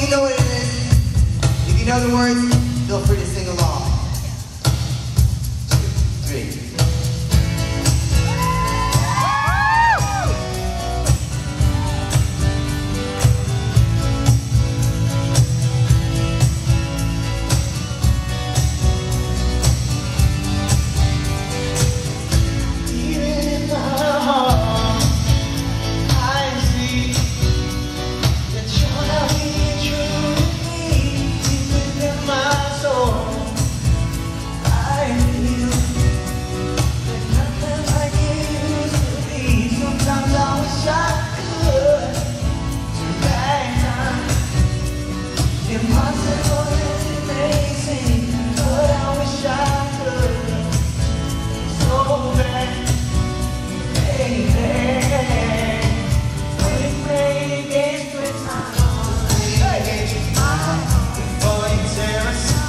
you know what it is. If you know the words, feel free to sing.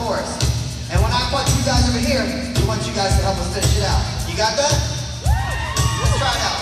chorus. And when I put you guys over here, we want you guys to help us finish it out. You got that? Let's try it out.